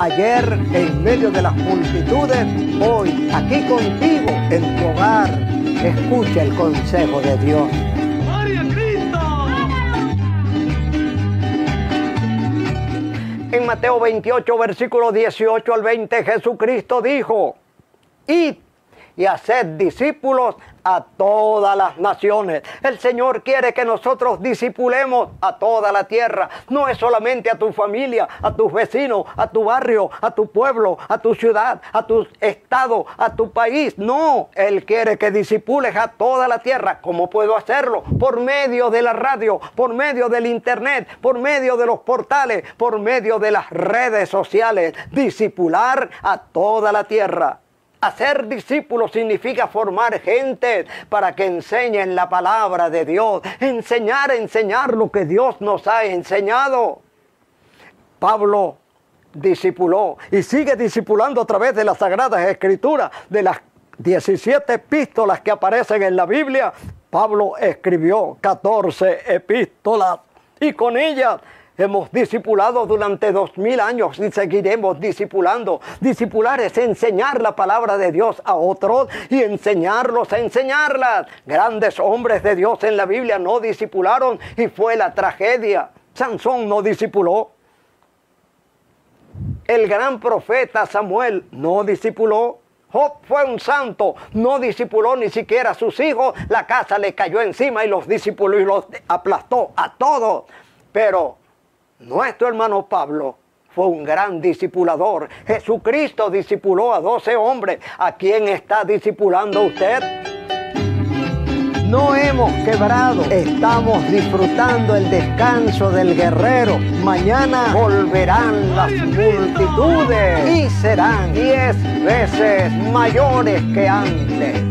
Ayer en medio de las multitudes, hoy aquí contigo en tu hogar. Escucha el consejo de Dios. En Mateo 28, versículo 18 al 20, Jesucristo dijo, id y haced discípulos a todas las naciones. El Señor quiere que nosotros disipulemos a toda la tierra. No es solamente a tu familia, a tus vecinos, a tu barrio, a tu pueblo, a tu ciudad, a tu estado, a tu país. No, Él quiere que disipules a toda la tierra. ¿Cómo puedo hacerlo? Por medio de la radio, por medio del internet, por medio de los portales, por medio de las redes sociales. Disipular a toda la tierra. Hacer discípulos significa formar gente para que enseñen la palabra de Dios. Enseñar, enseñar lo que Dios nos ha enseñado. Pablo discipuló y sigue discipulando a través de las Sagradas Escrituras, de las 17 epístolas que aparecen en la Biblia. Pablo escribió 14 epístolas y con ellas Hemos discipulado durante dos mil años y seguiremos discipulando. Discipular es enseñar la palabra de Dios a otros y enseñarlos a enseñarlas. Grandes hombres de Dios en la Biblia no discipularon y fue la tragedia. Sansón no discipuló. El gran profeta Samuel no discipuló. Job fue un santo, no discipuló ni siquiera a sus hijos. La casa le cayó encima y los discipuló y los aplastó a todos. Pero nuestro hermano Pablo fue un gran discipulador. Jesucristo discipuló a 12 hombres. ¿A quién está discipulando usted? No hemos quebrado, estamos disfrutando el descanso del guerrero. Mañana volverán las multitudes y serán diez veces mayores que antes.